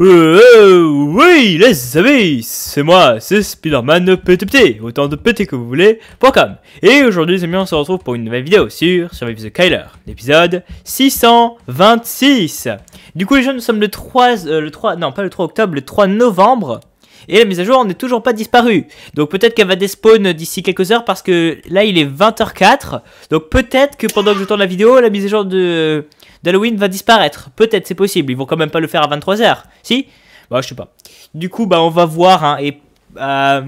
Oui, les amis, c'est moi, c'est Spiderman PTPT, autant de PT que vous voulez, .com. Et aujourd'hui, les amis, on se retrouve pour une nouvelle vidéo sur Survive the Kyler, l'épisode 626. Du coup, les gens, nous sommes le 3, euh, le 3, non, pas le 3 octobre, le 3 novembre. Et la mise à jour n'est toujours pas disparue. Donc peut-être qu'elle va despawn d'ici quelques heures parce que là il est 20h04. Donc peut-être que pendant que je tourne la vidéo, la mise à jour de d'Halloween va disparaître. Peut-être, c'est possible. Ils vont quand même pas le faire à 23h. Si? Bah je sais pas. Du coup, bah on va voir. Hein, et euh,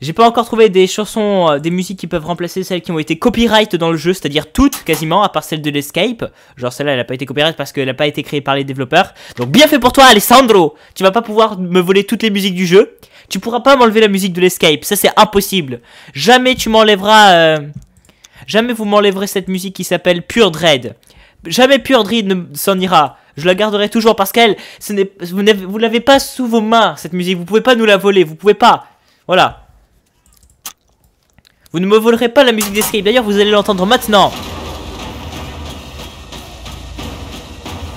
j'ai pas encore trouvé des chansons, euh, des musiques qui peuvent remplacer celles qui ont été copyright dans le jeu, c'est-à-dire toutes quasiment, à part celle de l'Escape. Genre celle-là, elle a pas été copyright parce qu'elle a pas été créée par les développeurs. Donc bien fait pour toi, Alessandro Tu vas pas pouvoir me voler toutes les musiques du jeu. Tu pourras pas m'enlever la musique de l'Escape, ça c'est impossible. Jamais tu m'enlèveras... Euh, jamais vous m'enlèverez cette musique qui s'appelle Pure Dread. Jamais Pure Dread ne s'en ira. Je la garderai toujours parce qu'elle, vous l'avez pas sous vos mains, cette musique. Vous pouvez pas nous la voler, vous pouvez pas. Voilà. Vous ne me volerez pas la musique d'Escape. D'ailleurs, vous allez l'entendre maintenant.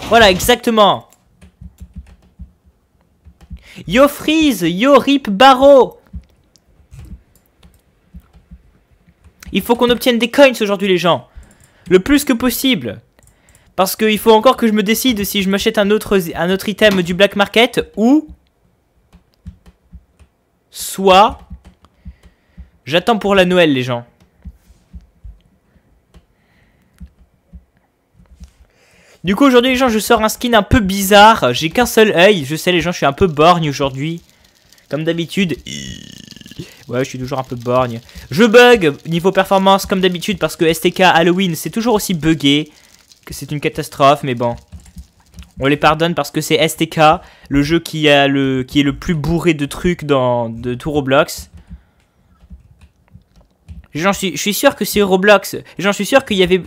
Voilà, exactement. Yo Freeze, yo Rip Barrow. Il faut qu'on obtienne des coins aujourd'hui, les gens. Le plus que possible. Parce qu'il faut encore que je me décide si je m'achète un autre, un autre item du black market ou... Soit J'attends pour la Noël, les gens. Du coup, aujourd'hui, les gens, je sors un skin un peu bizarre. J'ai qu'un seul œil. Je sais, les gens, je suis un peu borgne aujourd'hui. Comme d'habitude. Ouais, je suis toujours un peu borgne. Je bug niveau performance, comme d'habitude, parce que STK Halloween, c'est toujours aussi buggé. Que c'est une catastrophe, mais bon. On les pardonne parce que c'est STK, le jeu qui, a le, qui est le plus bourré de trucs dans, de tout Roblox. Je suis sûr que c'est Roblox. J'en suis sûr qu'il y avait,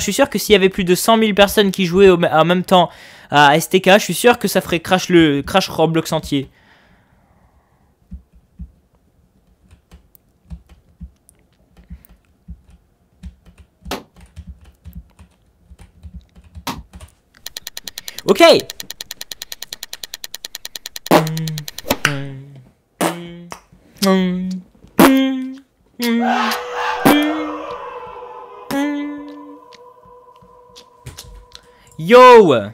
suis sûr que s'il y avait plus de 100 000 personnes qui jouaient en même temps à STK, je suis sûr que ça ferait crash le crash Roblox entier. Ok. Yo!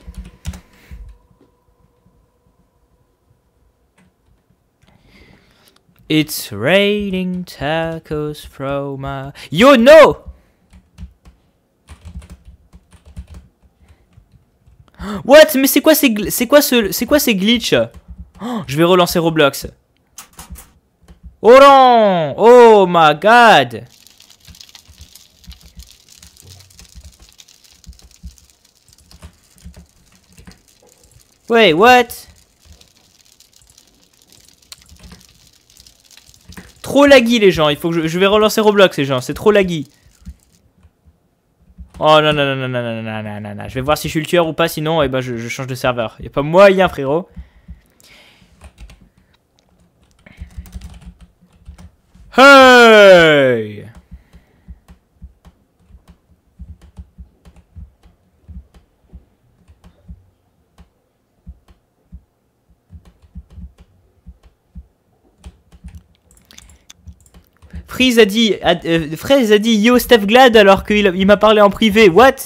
It's raining tacos from a... Yo, no! What? Mais c'est quoi ces... C'est quoi ce... C'est quoi ces glitches? Oh, Je vais relancer Roblox. Oh non Oh my god Wait, what? Trop laggy les gens, il faut que je, vais relancer Roblox les gens, c'est trop laggy. Oh non non non non non non non non non je vais voir si je suis le tueur ou pas, sinon eh ben, je, je change de serveur. Y a pas moyen frérot. Hey Freeze a dit, euh, a dit Yo Steph Glad alors qu'il il, m'a parlé en privé. What?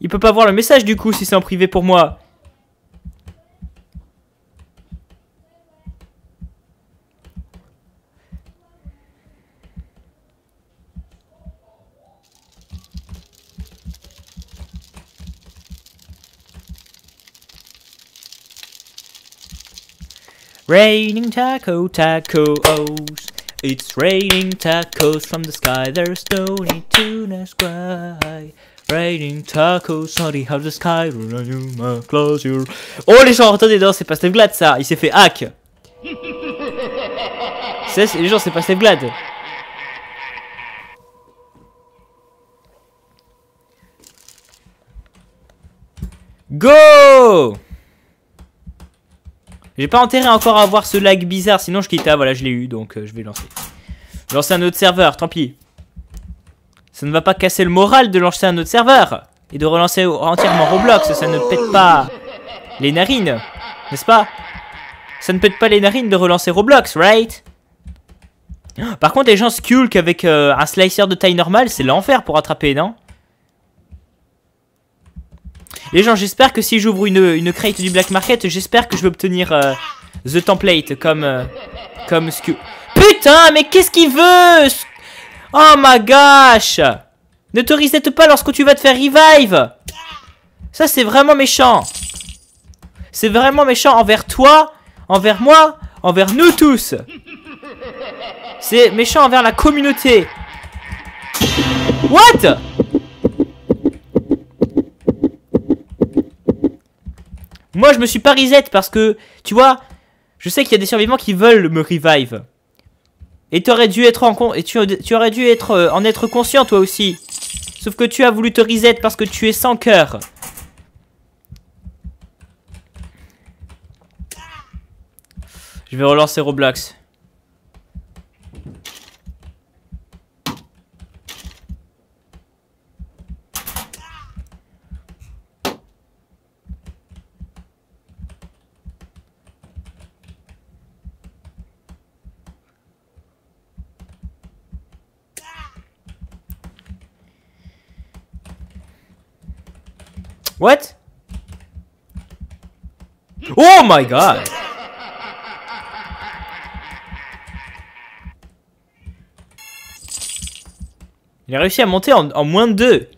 Il peut pas voir le message du coup si c'est en privé pour moi. Raining taco tacos. It's raining tacos from the sky. There's no need to ask why. Raining tacos, sorry how the sky close your... Oh les gens, attendez, non, c'est pas Steve Glad ça, il s'est fait hack. les gens, c'est pas Steve Glad. Go j'ai pas intérêt encore à avoir ce lag bizarre, sinon je quitte. Ah voilà, je l'ai eu, donc euh, je vais lancer. Lancer un autre serveur, tant pis. Ça ne va pas casser le moral de lancer un autre serveur. Et de relancer entièrement Roblox. Ça ne pète pas les narines. N'est-ce pas? Ça ne pète pas les narines de relancer Roblox, right? Par contre, les gens skulk avec euh, un slicer de taille normale, c'est l'enfer pour attraper, non? Les gens, j'espère que si j'ouvre une, une crate du black market, j'espère que je vais obtenir euh, the template comme, euh, comme skulk. Putain, mais qu'est-ce qu'il veut Oh my gosh! Ne te reset pas lorsque tu vas te faire revive! Ça, c'est vraiment méchant. C'est vraiment méchant envers toi, envers moi, envers nous tous. C'est méchant envers la communauté. What? Moi, je me suis pas reset parce que, tu vois, je sais qu'il y a des survivants qui veulent me revive. Et tu aurais dû être en et tu, aurais dû être euh, en être conscient toi aussi. Sauf que tu as voulu te reset parce que tu es sans cœur. Je vais relancer Roblox. What? Oh my god! Il a réussi à monter en, moins de deux.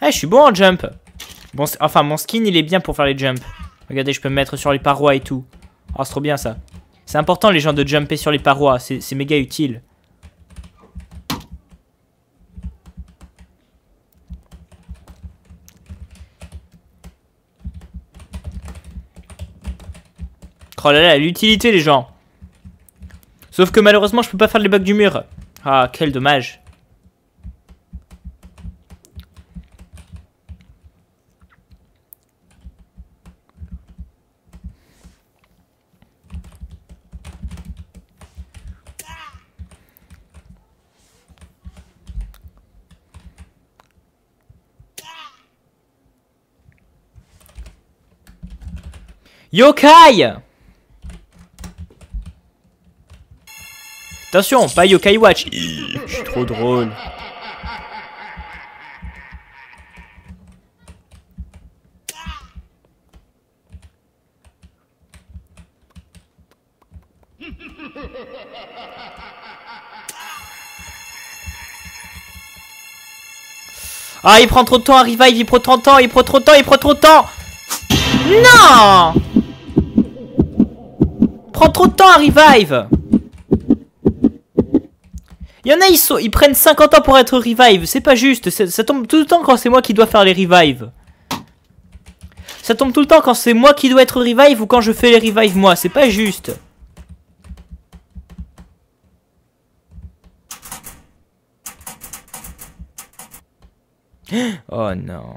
Ah, je suis bon en jump. Bon, enfin, mon skin, il est bien pour faire les jumps. Regardez, je peux me mettre sur les parois et tout. Oh, c'est trop bien ça. C'est important les gens de jumper sur les parois, c'est méga utile. Oh là là, l'utilité les gens. Sauf que malheureusement, je peux pas faire les bugs du mur. Ah, quel dommage. Yokai Attention, pas Yokai Watch. Je suis trop drôle. Ah, il prend trop de temps à revive, il prend trop de temps, il prend trop de temps, il prend trop de temps Non Trop de temps à revive Il y en a, ils, ils prennent 50 ans pour être revive. C'est pas juste. Ça tombe tout le temps quand c'est moi qui dois faire les revive. Ça tombe tout le temps quand c'est moi qui dois être revive ou quand je fais les revive moi. C'est pas juste. Oh non.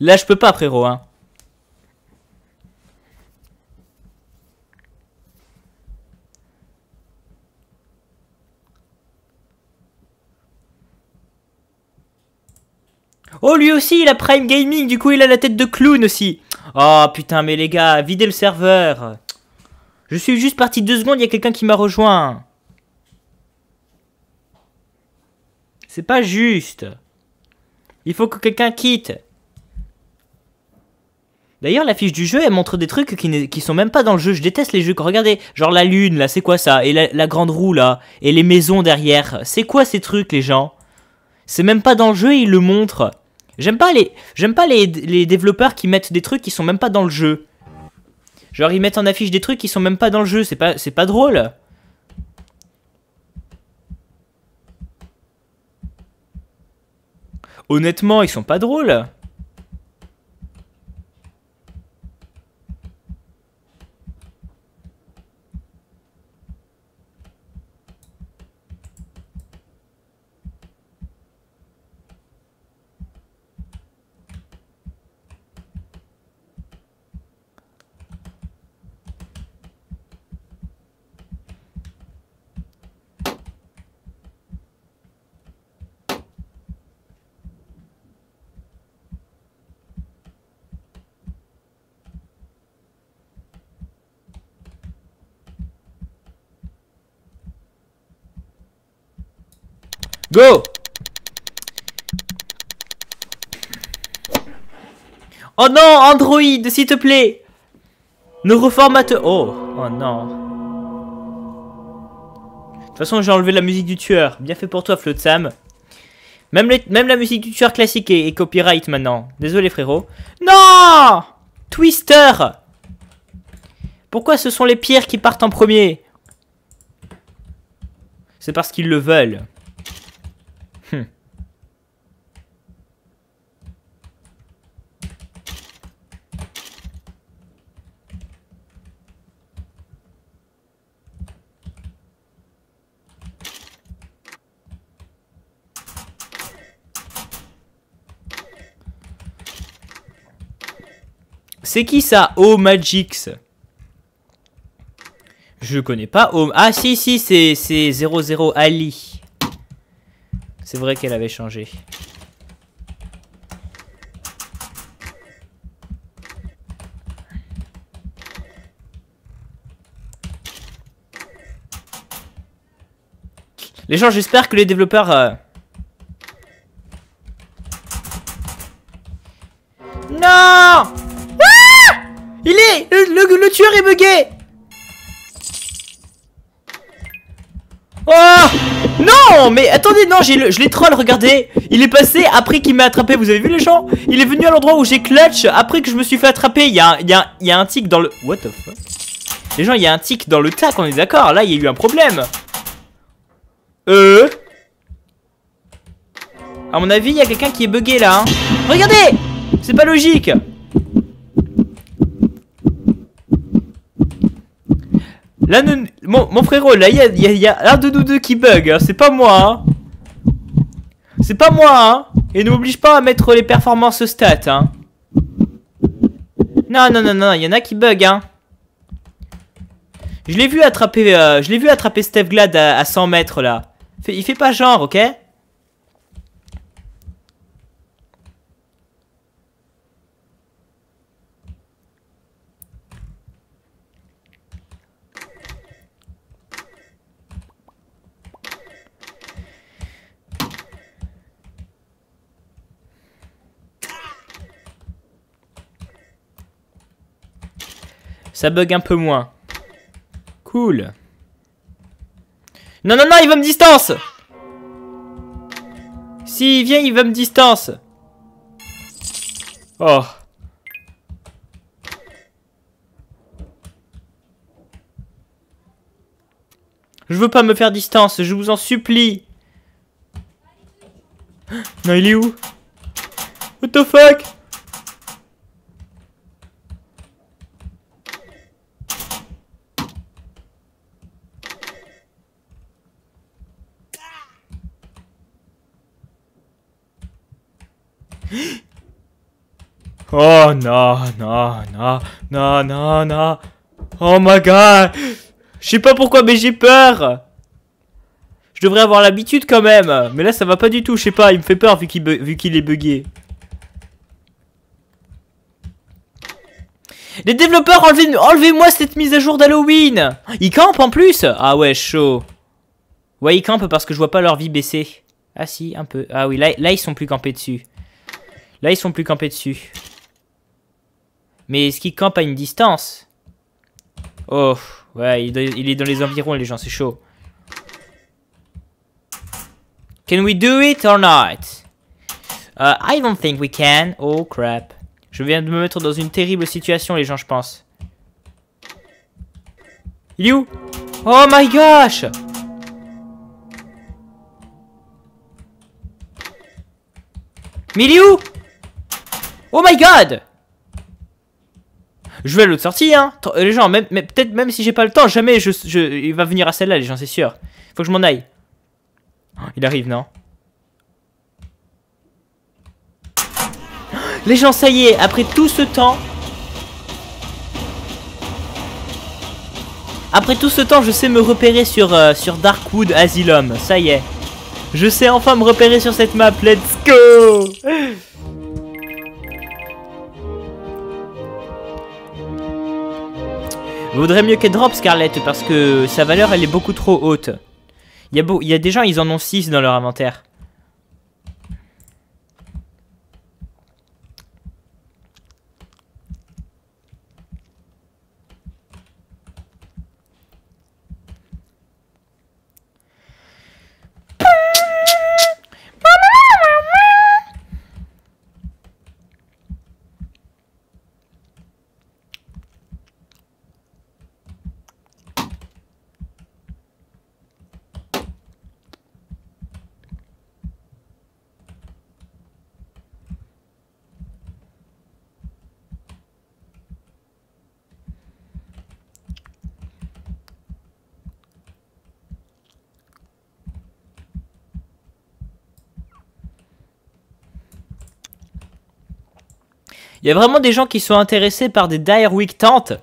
Là, je peux pas, frérot, hein. Oh, lui aussi, il a Prime Gaming, du coup, il a la tête de clown aussi. Oh, putain, mais les gars, videz le serveur. Je suis juste parti deux secondes, il y a quelqu'un qui m'a rejoint. C'est pas juste. Il faut que quelqu'un quitte. D'ailleurs, la fiche du jeu, elle montre des trucs qui, qui sont même pas dans le jeu. Je déteste les jeux. Regardez, genre la lune, là, c'est quoi ça? Et la, grande roue, là Et les maisons derrière. C'est quoi ces trucs, les gens? C'est même pas dans le jeu, ils le montrent. J'aime pas les, pas les développeurs qui mettent des trucs qui sont même pas dans le jeu. Genre, ils mettent en affiche des trucs qui sont même pas dans le jeu. C'est pas, c'est pas drôle. Honnêtement, ils sont pas drôles. Go Oh non, Android, s'il te plaît Ne reformate... Oh, oh non. De toute façon, j'ai enlevé la musique du tueur. Bien fait pour toi, Flotsam. Même, même la musique du tueur classique est copyright maintenant. Désolé, frérot. Non Twister Pourquoi ce sont les pierres qui partent en premier? C'est parce qu'ils le veulent. C'est qui ça Oh Magix Je connais pas Oh Ah si si c'est c'est 00 Ali. C'est vrai qu'elle avait changé. Les gens, j'espère que les développeurs euh, Non Le, tueur est bugué. Oh. Non Mais attendez, non, je l'ai troll, regardez Il est passé après qu'il m'a attrapé, vous avez vu les gens? Il est venu à l'endroit où j'ai clutch après que je me suis fait attraper. Il y a, un- tic dans le... What the Les gens, il y a un tic dans le tac, on est d'accord Là, il y a eu un problème. Euh. À mon avis, il y a quelqu'un qui est bugué là. hein. Regardez! C'est pas logique Là, mon, frérot, là, il y a, y a- y a un de nous deux qui bug. hein, C'est pas moi. hein. C'est pas moi. Hein. Et ne m'oblige pas à mettre les performances stats. Hein. Non, non, non, non, il y en a qui bug. Hein. Je l'ai vu attraper, euh, je l'ai vu attraper Steph Glad à, à 100 mètres là. Il fait pas genre, ok? Ça bug un peu moins. Cool. Non, non, non, il va me distance S'il vient, il va me distance Oh. Je veux pas me faire distance, je vous en supplie. Non, il est où? What the fuck? Oh non, non, non, non, non, non. Oh my god. Je sais pas pourquoi, mais j'ai peur. Je devrais avoir l'habitude quand même. Mais là, ça va pas du tout. Je sais pas, il me fait peur vu qu'il est bugué. Les développeurs, enlevez- enlevez-moi cette mise à jour d'Halloween. Ils campent en plus. Ah ouais, chaud. Ouais, ils campent parce que je vois pas leur vie baisser. Ah si, un peu. Ah oui, là, là ils sont plus campés dessus. Là, ils sont plus campés dessus. Mais est-ce qu'il campe à une distance? Oh, ouais, il, est dans les environs, les gens, c'est chaud. Can we do it or not? Uh, I don't think we can. Oh crap. Je viens de me mettre dans une terrible situation, les gens, je pense. Il Oh my gosh Mais Oh my god Je vais à l'autre sortie, hein Les gens, même, peut-être même si j'ai pas le temps, jamais je, il va venir à celle-là, les gens, c'est sûr. Faut que je m'en aille. Il arrive, non? Les gens, ça y est, après tout ce temps... Après tout ce temps, je sais me repérer sur, euh, sur Darkwood Asylum. Ça y est. Je sais enfin me repérer sur cette map. Let's go Vaudrait mieux qu'elle drop Scarlett parce que sa valeur elle est beaucoup trop haute. Il y, y a des gens, ils en ont 6 dans leur inventaire. Il y a vraiment des gens qui sont intéressés par des Dire Week tentes.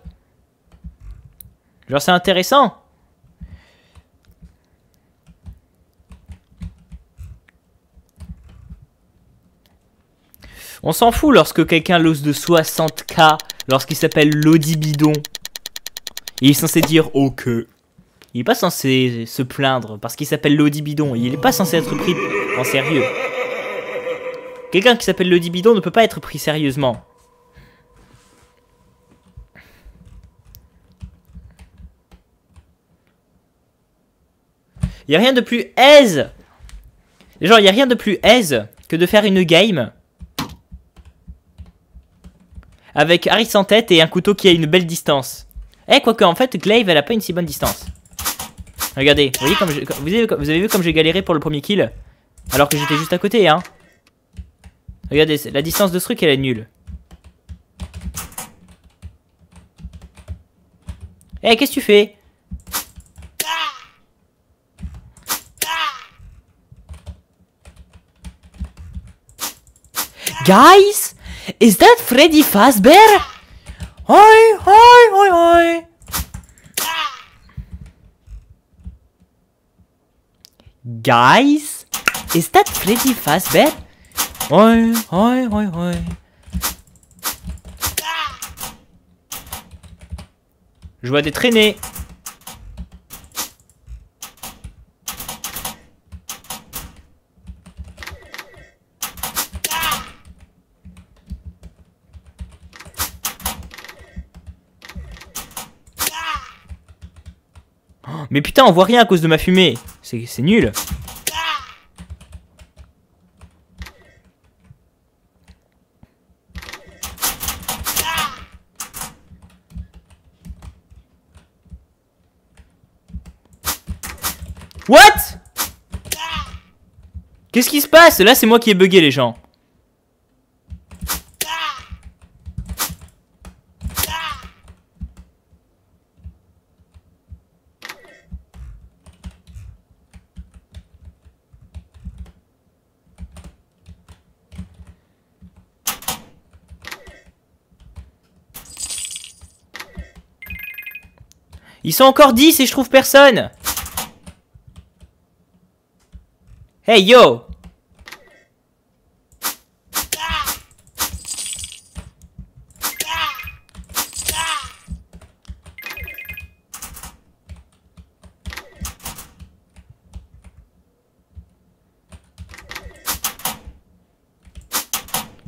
Genre c'est intéressant. On s'en fout lorsque quelqu'un lose de 60k, lorsqu'il s'appelle Bidon. Il est censé dire ok. Il est pas censé se plaindre parce qu'il s'appelle Bidon. Il est pas censé être pris en sérieux. Quelqu'un qui s'appelle Bidon ne peut pas être pris sérieusement. Il a rien de plus aise. Genre, il a rien de plus aise que de faire une game avec Harris en tête et un couteau qui a une belle distance. Eh, quoique, en fait, Glaive, elle a pas une si bonne distance. Regardez, vous, comme vous avez vu comme j'ai galéré pour le premier kill? Alors que j'étais juste à côté, hein Regardez, la distance de ce truc, elle est nulle. Eh, qu'est-ce que tu fais? Guys, is that Freddy Fazbear? Hoi, hoi, hoi, hoi. Guys, is that Freddy Fazbear? Hoi, hoi, hoi, hoi. Je vois des traînées. Mais putain, on voit rien à cause de ma fumée. C'est nul. What Qu'est-ce qui se passe Là, c'est moi qui ai bugué les gens. Ils sont encore 10 et je trouve personne Hey yo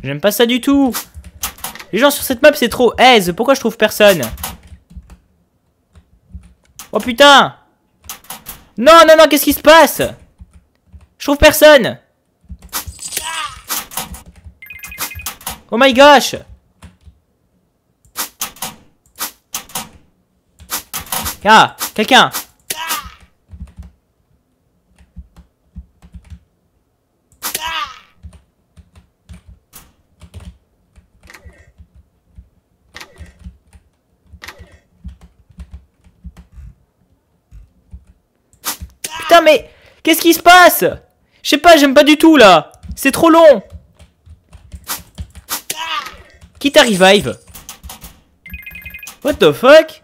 J'aime pas ça du tout. Les gens sur cette map, c'est trop aise. Pourquoi je trouve personne? Oh putain! Non, non, non, qu'est-ce qui se passe? Je trouve personne. Oh my gosh! Ah, quelqu'un Putain mais Qu'est-ce qui se passe? Je sais pas, j'aime pas du tout là. C'est trop long. Qui t'a revive What the fuck?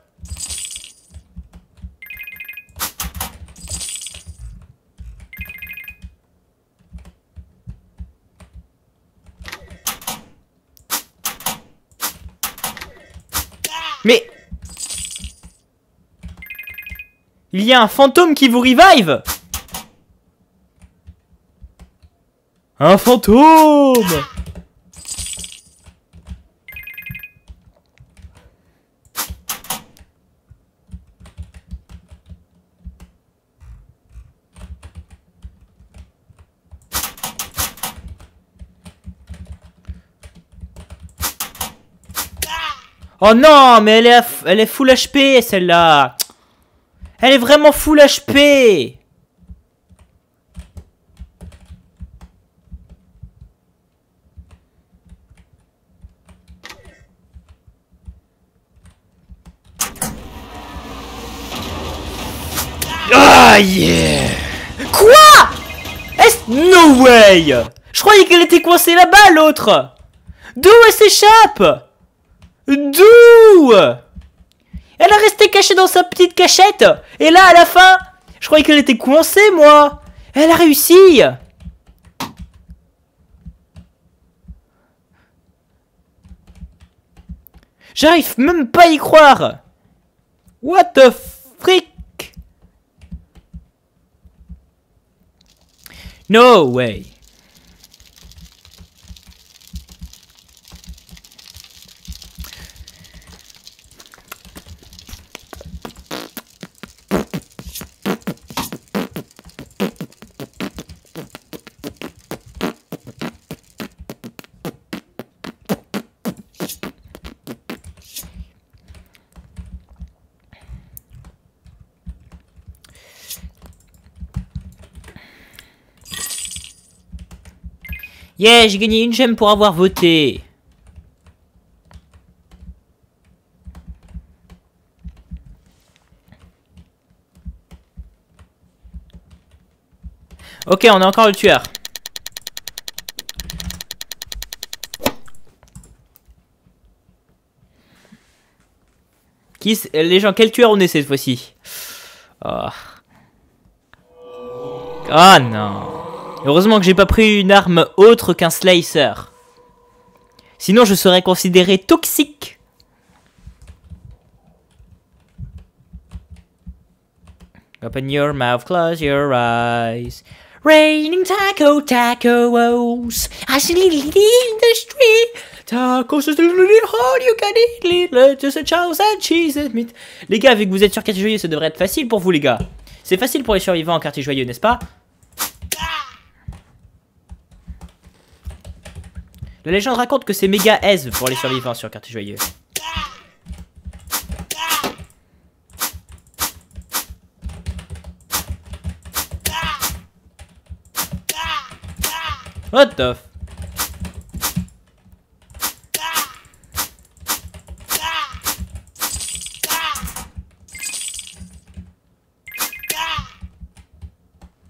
Mais Il y a un fantôme qui vous revive? Un fantôme Oh non, mais elle est, elle est full HP celle-là. Elle est vraiment full HP. Quoi? Est No way! Je croyais qu'elle était coincée là-bas l'autre. D'où elle s'échappe. D'où Elle a resté cachée dans sa petite cachette. Et là, à la fin, je croyais qu'elle était coincée, moi. Elle a réussi. J'arrive même pas à y croire. What the freak No way Yeah, j'ai gagné une gemme pour avoir voté. Ok, on a encore le tueur. Qui les gens, quel tueur on est cette fois-ci? Oh. oh non Heureusement que j'ai pas pris une arme autre qu'un slicer. Sinon je serais considéré toxique. Open your mouth, close your eyes. Raining taco tacos. I see in the street. Tacos is really hard, you can eat chouse and cheese meat. Les gars, vu que vous êtes sur quartier joyeux, ça devrait être facile pour vous les gars. C'est facile pour les survivants en quartier joyeux, n'est-ce pas? La légende raconte que c'est méga aise pour les survivants sur quartier joyeux. What the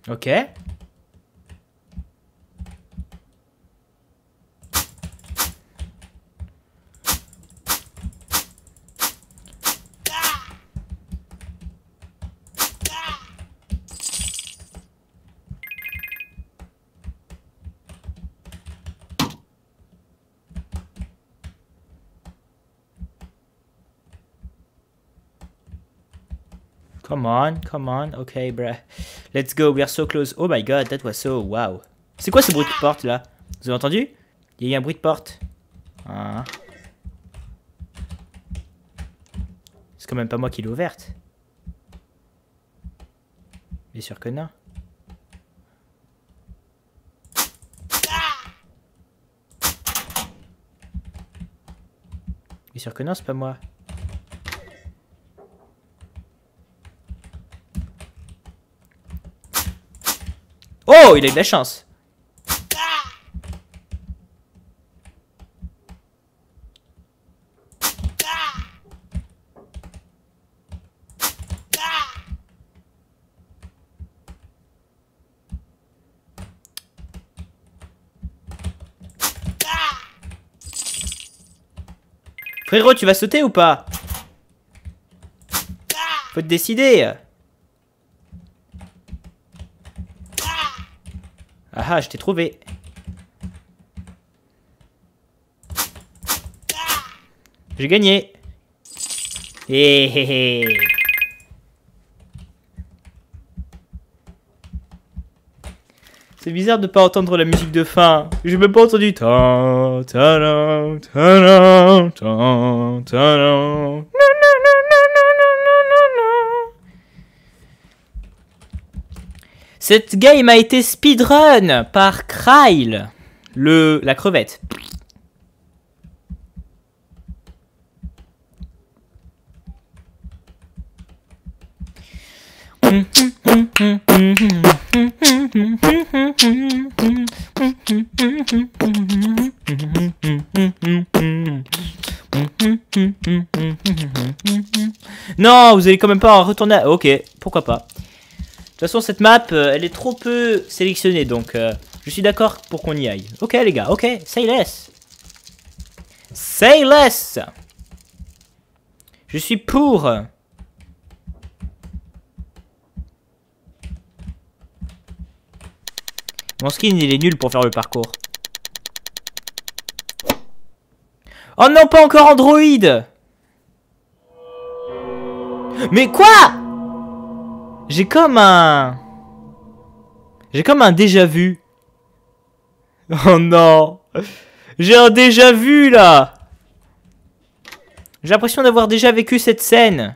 Ok. Come on, come on. Okay, bruh. Let's go, we're so close. Oh my god, that was so wow. C'est quoi ce bruit de porte là? Vous avez entendu? Il y a eu un bruit de porte. Ah. C'est quand même pas moi qui l'ai ouverte. Bien sûr que non. Bien sûr que non, c'est pas moi. Oh, il a eu de la chance. Frérot, tu vas sauter ou pas? Faut te décider. Ah je t'ai trouvé. J'ai gagné. Hé hé hé. C'est bizarre de pas entendre la musique de fin. J'ai même pas entendu. Cette game a été speedrun par Kryle, le, la crevette. Non, vous allez quand même pas retourner. Ok, pourquoi pas. De toute façon, cette map, euh, elle est trop peu sélectionnée, donc euh, je suis d'accord pour qu'on y aille. Ok, les gars, ok, say less. Je suis pour. Mon skin, il est nul pour faire le parcours. Oh non, pas encore Android Mais quoi? J'ai comme un... J'ai comme un déjà vu. Oh non J'ai un déjà vu là J'ai l'impression d'avoir déjà vécu cette scène.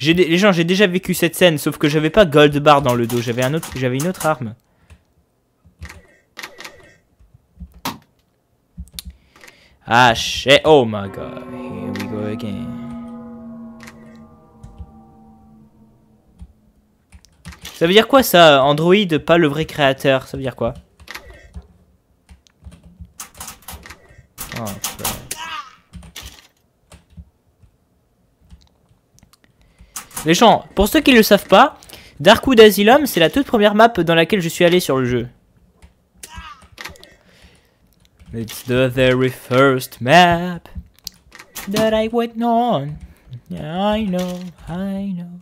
les gens, j'ai déjà vécu cette scène, sauf que j'avais pas gold bar dans le dos, j'avais une autre arme. Ah shit, oh my god, here we go again. Ça veut dire quoi ça, Android, pas le vrai créateur? Ça veut dire quoi? Oh, Les gens, pour ceux qui ne le savent pas, Darkwood Asylum, c'est la toute première map dans laquelle je suis allé sur le jeu. It's the very first map that I went on. Yeah, I know, I know.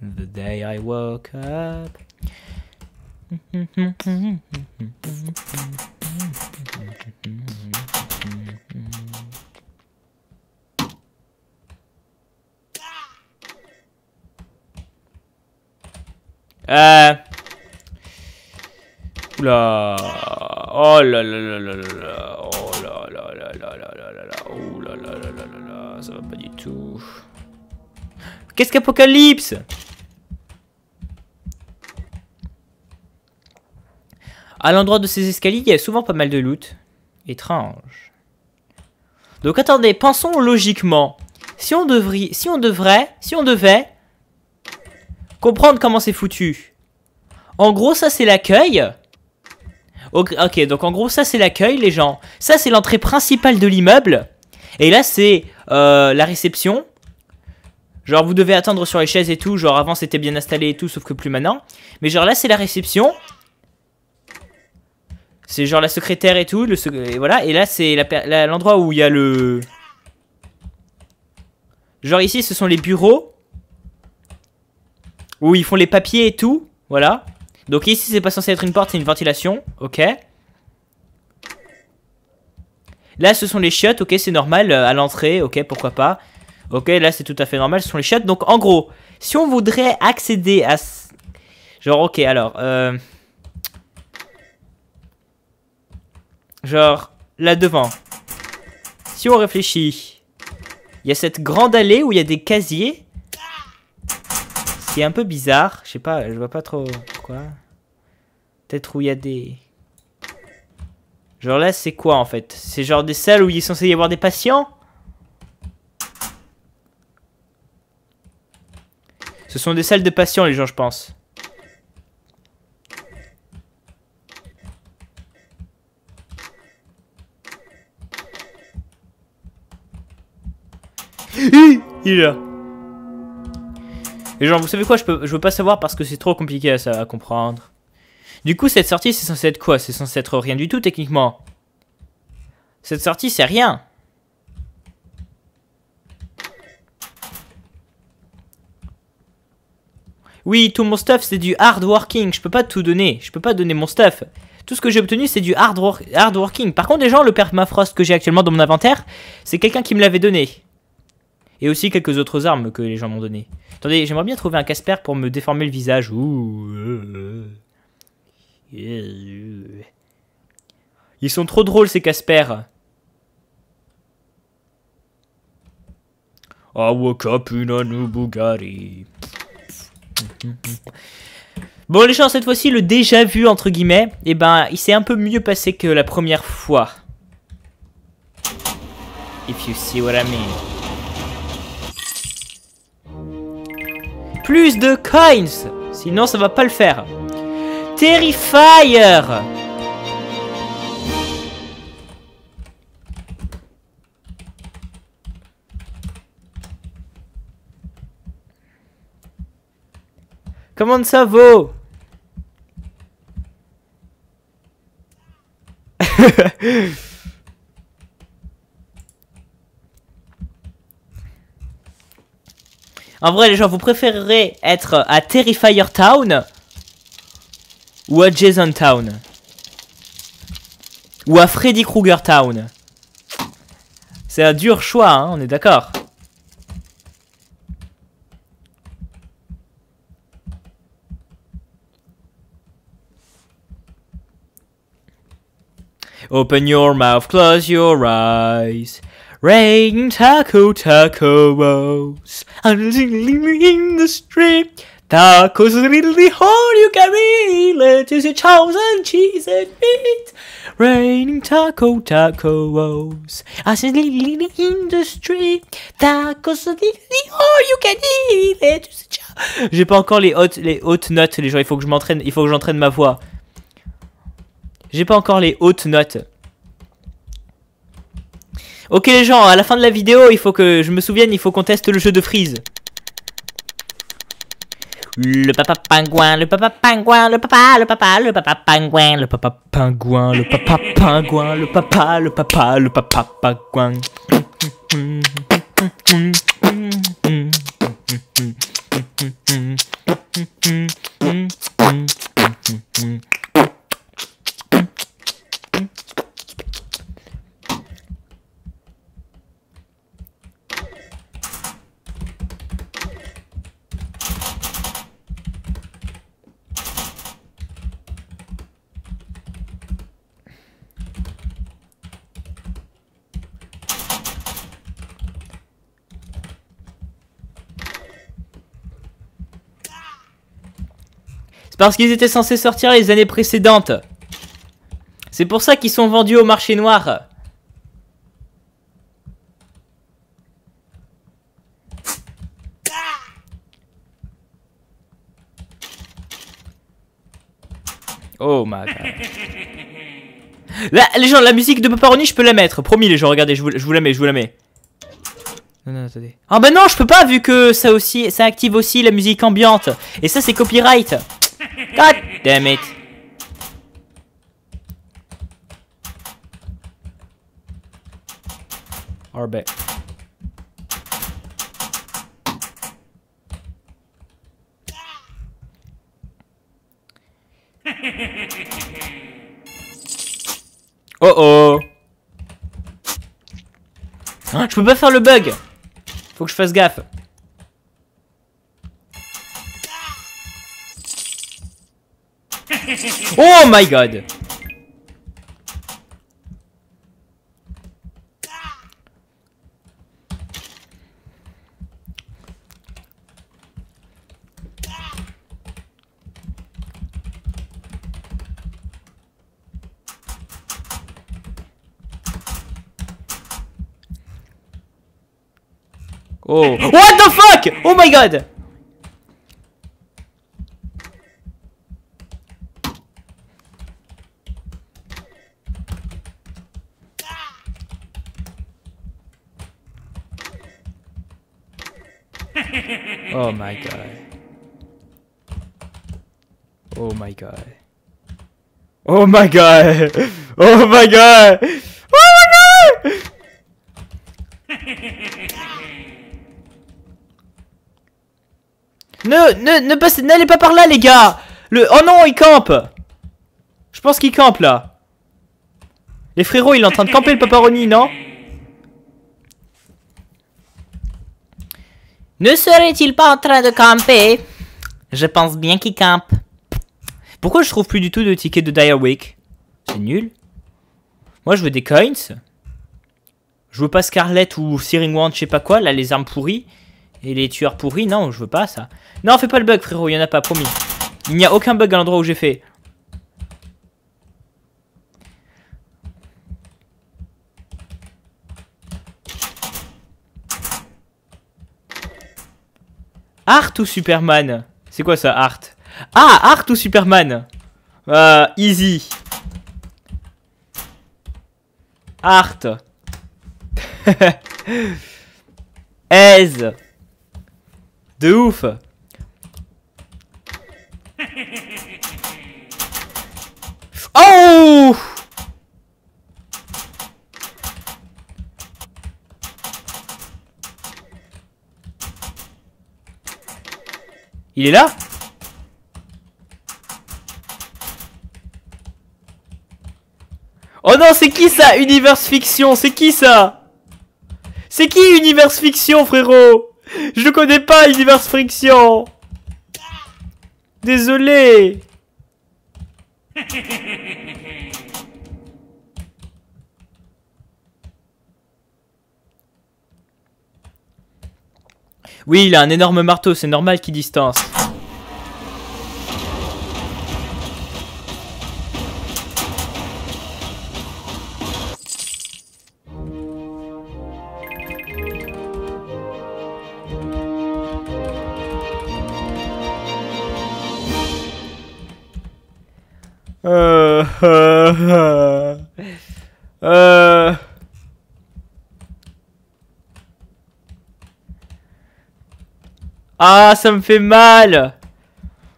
The day I woke up. Euh... Oula. Oh là là là là là là. Oh là là là là là là là là. Oh là là là là là là. Ça va pas du tout. Qu'est-ce qu'Apocalypse À l'endroit de ces escaliers, il y a souvent pas mal de loot. Étrange. Donc attendez, pensons logiquement. Si on devrait, si on devrait, si on devait comprendre comment c'est foutu. En gros, ça c'est l'accueil. Ok, donc en gros, ça c'est l'accueil, les gens. Ça c'est l'entrée principale de l'immeuble. Et là, c'est euh, la réception. Genre, vous devez attendre sur les chaises et tout. Genre, avant c'était bien installé et tout, sauf que plus maintenant. Mais genre, là c'est la réception. C'est genre la secrétaire et tout. Le et voilà. Et là, c'est l'endroit où il y a le. Genre, ici, ce sont les bureaux. Où ils font les papiers et tout. Voilà. Donc ici, c'est pas censé être une porte, c'est une ventilation. Ok. Là, ce sont les chiottes. Ok, c'est normal. Euh, à l'entrée. Ok, pourquoi pas. Ok, là c'est tout à fait normal, ce sont les chiottes. Donc en gros, si on voudrait accéder à... Genre, ok, alors... Euh... Genre, là devant. Si on réfléchit, il y a cette grande allée où il y a des casiers. C'est un peu bizarre. Je sais pas, je vois pas trop Peut-être où il y a des... Genre là, c'est quoi en fait? C'est genre des salles où il est censé y avoir des patients? Ce sont des salles de patients, les gens, je pense. Il est là. Et genre, vous savez quoi, je, peux, je veux pas savoir parce que c'est trop compliqué à, à comprendre. Du coup, cette sortie, c'est censé être quoi? C'est censé être rien du tout, techniquement. Cette sortie, c'est rien. Oui, tout mon stuff, c'est du hard working. Je peux pas tout donner. Je peux pas donner mon stuff. Tout ce que j'ai obtenu, c'est du hard, hard working. Par contre, les gens, le permafrost que j'ai actuellement dans mon inventaire, c'est quelqu'un qui me l'avait donné. Et aussi quelques autres armes que les gens m'ont donné. Attendez, j'aimerais bien trouver un Casper pour me déformer le visage. Ouh. Ils sont trop drôles ces Casper. I woke up in a new Bugatti. Bon les gens, cette fois-ci, le déjà vu, entre guillemets, eh ben, il s'est un peu mieux passé que la première fois. If you see what I mean. Plus de coins. Sinon, ça va pas le faire. Terrifier. Comment ça vaut? En vrai, les gens, vous préférerez être à Terrifier Town ou à Jason Town Ou à Freddy Krueger Town C'est un dur choix, hein, on est d'accord Open your mouth, close your eyes. Rain taco tacos. In the street. Tacos really hard you can eat. Lettuce your chosen cheese and meat. Raining taco tacos. As in the street. Tacos really hard you can eat. Lettuce J'ai pas encore les hautes, les hautes notes, les gens. Il faut que je m'entraîne. Il faut que j'entraîne ma voix. J'ai pas encore les hautes notes. Ok les gens, à la fin de la vidéo, il faut que je me souvienne, il faut qu'on teste le jeu de freeze. Le papa pingouin, le papa pingouin, le papa, le papa, le papa pingouin, le papa pingouin, le papa pingouin, le papa, le papa, le papa pingouin. Parce qu'ils étaient censés sortir les années précédentes. C'est pour ça qu'ils sont vendus au marché noir. Oh my god. Là, les gens, la musique de Paparoni, je peux la mettre. Promis, les gens, regardez, je vous, je vous la mets, je vous la mets. Non, non, attendez. Ah bah non, je peux pas, vu que ça aussi, ça active aussi la musique ambiante. Et ça, c'est copyright. God damn it. Orbit. Oh oh hein, Je peux pas faire le bug Faut que je fasse gaffe. Oh my god. Oh. What the fuck? Oh my god Oh my god. Oh my god. Oh my god. Oh my god. Oh my god. Ne, ne, ne passez, n'allez pas par là, les gars. Le, oh non, il campe. Je pense qu'il campe là. Les frérots, il est en train de camper le paparoni, non? Ne serait-il pas en train de camper? Je pense bien qu'il campe. Pourquoi je trouve plus du tout de tickets de Dire Week? C'est nul. Moi, je veux des coins. Je veux pas Scarlet ou Searing Wand, je sais pas quoi, là, les armes pourries. Et les tueurs pourris, non, je veux pas ça. Non, fais pas le bug, frérot, il y en a pas, promis. Il n'y a aucun bug à l'endroit où j'ai fait. Art ou Superman? C'est quoi ça, Art? Ah, Art ou Superman? Euh, Easy. Art. Aise. De ouf. Oh Il est là Oh non, c'est qui ça Universe Fiction, c'est qui ça? C'est qui Universe Fiction, frérot? Je connais pas Universe Fiction. Désolé Oui, il a un énorme marteau, c'est normal qu'il distance. Ah, ça me fait mal.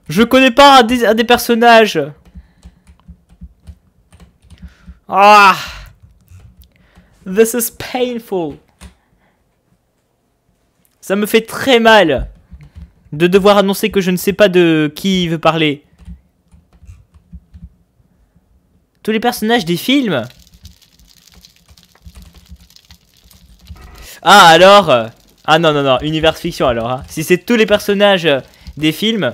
Je connais pas un des, personnages. Ah. This is painful. Ça me fait très mal de devoir annoncer que je ne sais pas de qui veut parler. Tous les personnages des films. Ah alors ah non, non, non, univers fiction alors. Hein. Si c'est tous les personnages euh, des films...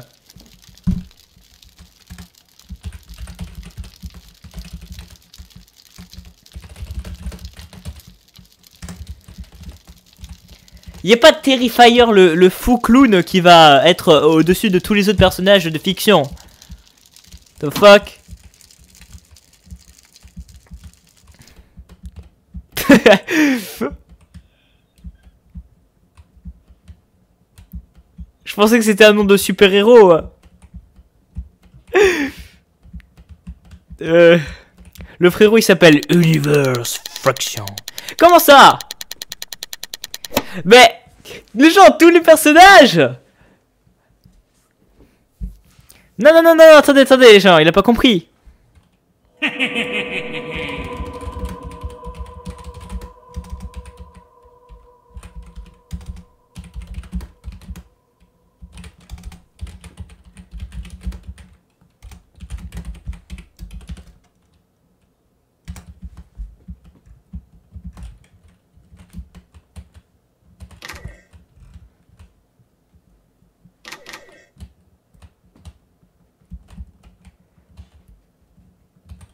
Il a pas de Terrifier, le, le fou clown qui va être euh, au-dessus de tous les autres personnages de fiction. The fuck? pensais que c'était un nom de super-héros. Euh, le frérot il s'appelle Universe Fraction. Comment ça? Mais les gens, tous les personnages Non, non, non, non, attendez, attendez les gens, il a pas compris.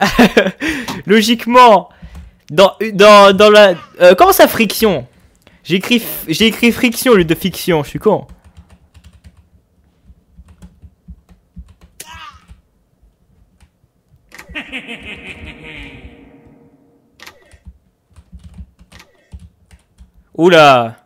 Logiquement, dans, dans, dans la... Euh, comment ça, friction? J'ai écrit, écrit friction au lieu de fiction, je suis con. Oula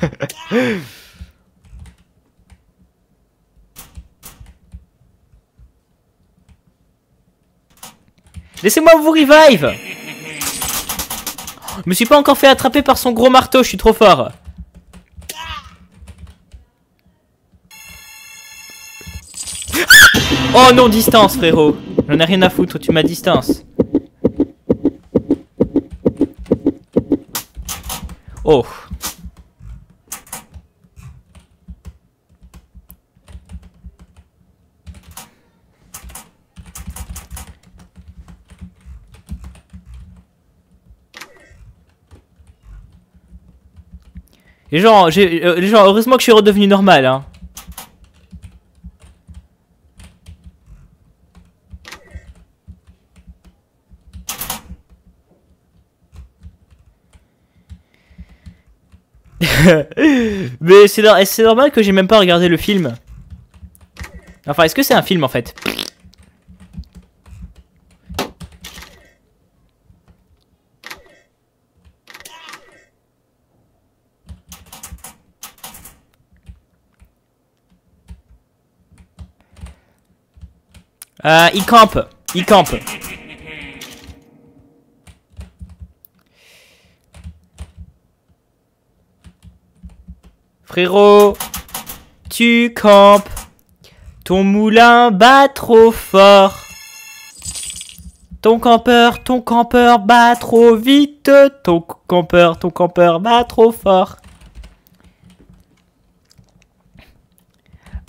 Laissez-moi vous revive Je me suis pas encore fait attraper par son gros marteau, je suis trop fort. Oh non, distance frérot J'en ai rien à foutre, tu m'as distance. Oh Les gens, euh, les gens, heureusement que je suis redevenu normal, hein. Mais c'est normal que j'ai même pas regardé le film. Enfin, est-ce que c'est un film en fait? Euh, il campe. Il campe. Frérot, tu campes. Ton moulin bat trop fort. Ton campeur, ton campeur bat trop vite. Ton campeur, ton campeur bat trop fort.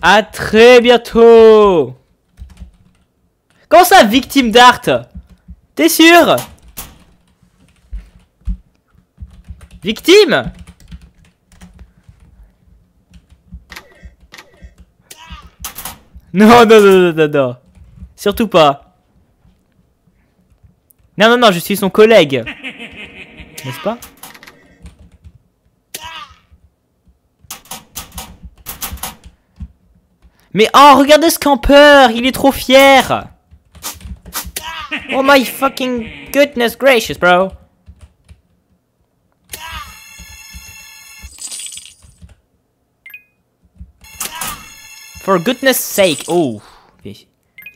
À très bientôt Comment ça, victime d'art T'es sûr Victime Non, non, non, non, non, non. Surtout pas. Non, non, non, je suis son collègue. N'est-ce pas Mais oh, regardez ce campeur Il est trop fier Oh my fucking goodness gracious, bro. For goodness sake. Oh.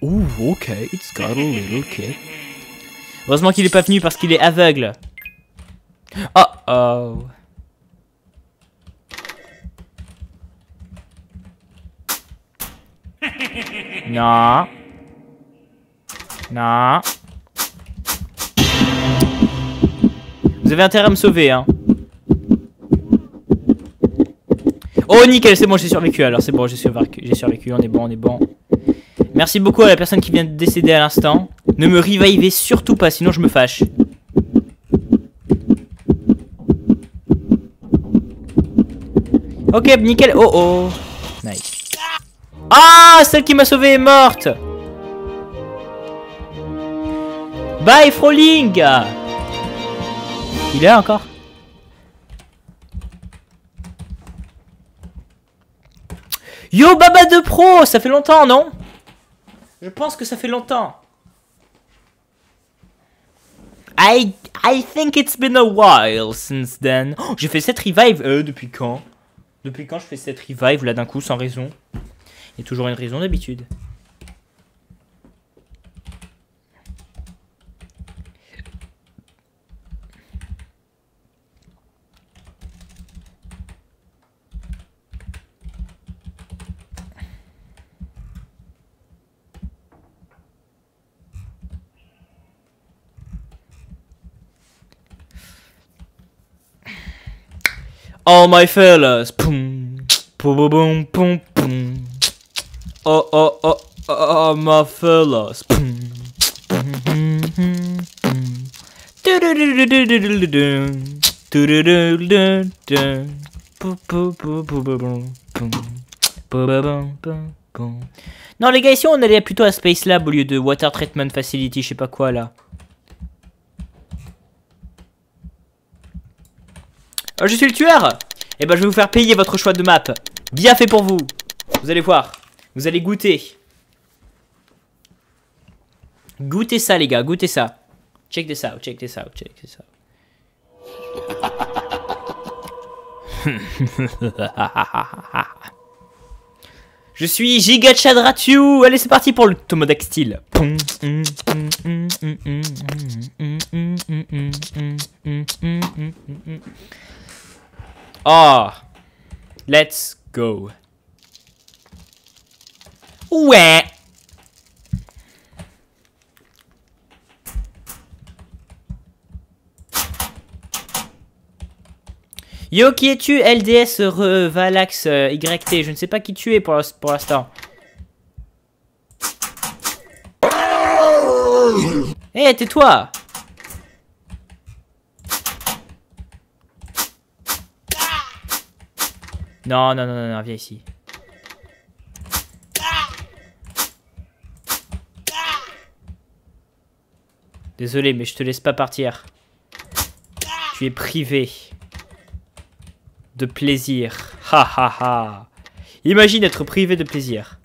Oh, ok. It's got a little kick. Heureusement qu'il est pas venu parce qu'il est aveugle. Oh oh. Non. Non. Vous avez intérêt à me sauver, hein. Oh, nickel, c'est bon, j'ai survécu alors, c'est bon, j'ai survécu, j'ai survécu, on est bon, on est bon. Merci beaucoup à la personne qui vient de décéder à l'instant. Ne me revivez surtout pas, sinon je me fâche. Ok, nickel. Oh oh. Nice. Ah, celle qui m'a sauvé est morte. Bye, Froling Il est là encore Yo, Baba de Pro Ça fait longtemps, non? Je pense que ça fait longtemps. I, I think it's been a while since then. Oh, j'ai fait cette revive. Euh, depuis quand? Depuis quand je fais cette revive là d'un coup sans raison? Il y a toujours une raison d'habitude. All my fellas. Boom. Pom, pom, pom, pom. Oh, oh, oh, oh, oh, my fellas. Pom, pom, pom, pom. Du-du-du-du-du-du-du-du. Du-du-du-du-du. Pou, pou, pou, pou, pou, pou, pou. Pou, pou, pou, pou, pou. Non, les gars, ici on allait plutôt à Space Lab au lieu de Water Treatment Facility, je sais pas quoi là. Oh, je suis le tueur Eh ben, je vais vous faire payer votre choix de map. Bien fait pour vous. Vous allez voir. Vous allez goûter. Goûtez ça, les gars. Goûtez ça. Check this out. Check this out. Check this out. Je suis Giga Chadratu Allez, c'est parti pour le Tomodextile. Ah, let's go. Ouais. Yo, qui es-tu LDS Revalax euh, YT Je ne sais pas qui tu es pour l'instant. Eh, tais-toi Non, non, non, non, non, viens ici. Désolé, mais je te laisse pas partir. Tu es privé de plaisir. Ha ha ha. Imagine être privé de plaisir.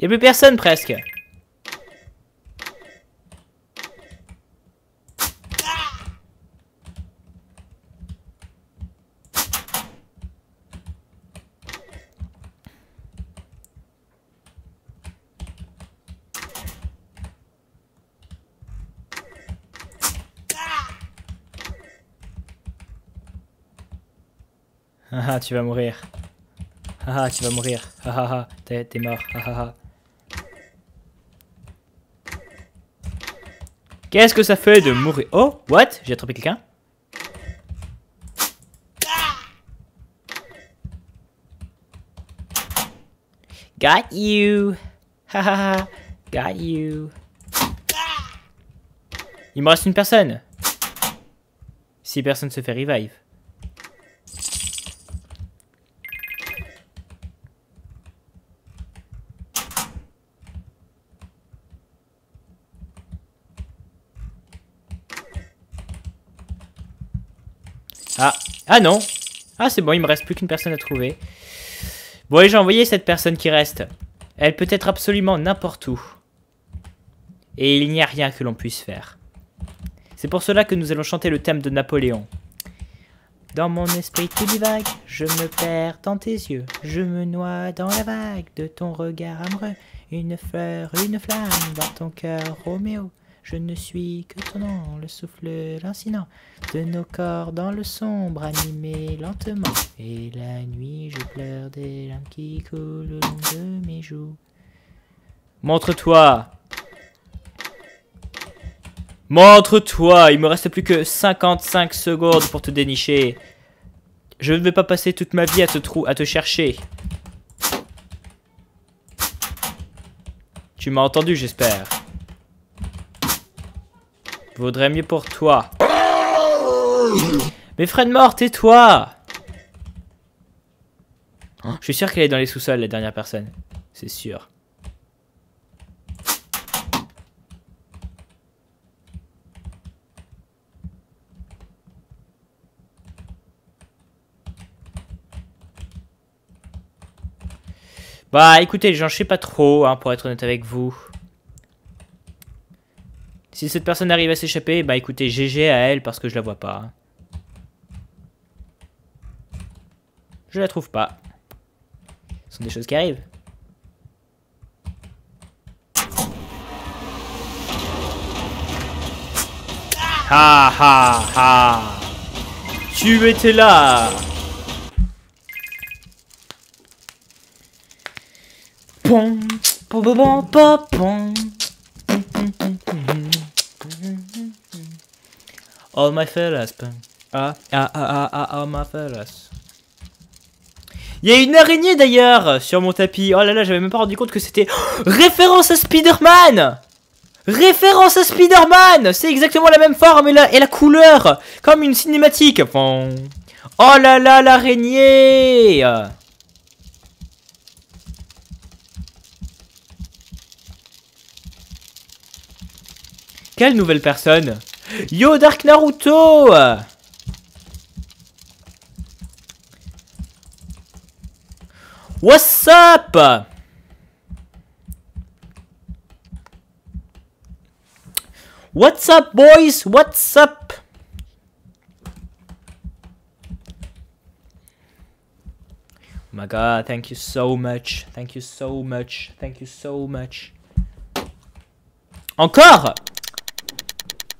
Y a plus personne presque. Ah ah, tu vas mourir. Ah ah, tu vas mourir. Ah ah t'es mort. Ah. Qu'est-ce que ça fait de mourir? Oh, what? J'ai attrapé quelqu'un. Got you. Ha ha ha. Got you. Il me reste une personne. Si personne se fait revive. Ah, non Ah c'est bon, il me reste plus qu'une personne à trouver. Bon allez, j'ai envoyé cette personne qui reste. Elle peut être absolument n'importe où. Et il n'y a rien que l'on puisse faire. C'est pour cela que nous allons chanter le thème de Napoléon. Dans mon esprit tout divague, je me perds dans tes yeux, je me noie dans la vague de ton regard amoureux. Une fleur, une flamme dans ton cœur, Roméo. Je ne suis que ton nom, le souffle lancinant de nos corps dans le sombre, animé lentement. Et la nuit, je pleure des larmes qui coulent le long de mes joues. Montre-toi Montre-toi Il me reste plus que 55 secondes pour te dénicher. Je ne vais pas passer toute ma vie à te, trou à te chercher. Tu m'as entendu, j'espère. Vaudrait mieux pour toi. Mais Fred mort, tais-toi Je suis sûr qu'elle est dans les sous-sols, la dernière personne. C'est sûr. Bah écoutez les gens, je sais pas trop, hein, pour être honnête avec vous. Si cette personne arrive à s'échapper, bah écoutez, GG à elle parce que je la vois pas. Je la trouve pas. Ce sont des choses qui arrivent. Ha ha ha Tu étais là Pom, pom, pom, pom, pom. All my fellas. Ah, ah, ah, ah, ah, my fellas. Il y a une araignée d'ailleurs sur mon tapis. Oh là là, j'avais même pas rendu compte que c'était référence à Spider-Man. Référence à Spider-Man C'est exactement la même forme et la, et la couleur Comme une cinématique Oh là là, l'araignée Quelle nouvelle personne Yo Dark Naruto What's up What's up, boys? What's up? Oh my god, thank you so much. Thank you so much. Thank you so much. Encore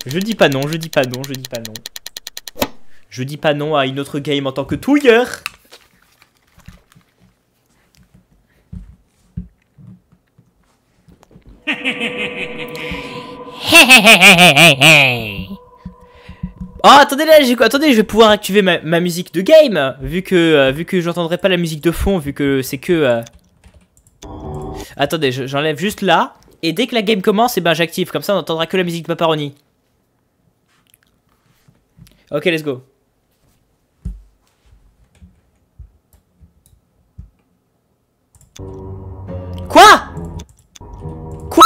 Je dis pas non, je dis pas non, je dis pas non. Je dis pas non à une autre game en tant que touilleur. Oh attendez là, attendez, je vais pouvoir activer ma, musique de game vu que euh, vu que j'entendrai pas la musique de fond vu que c'est que euh, Attendez, je- j'enlève juste là et dès que la game commence, et ben j'active comme ça on entendra que la musique de Paparoni. OK, let's go. Quoi? Quoi?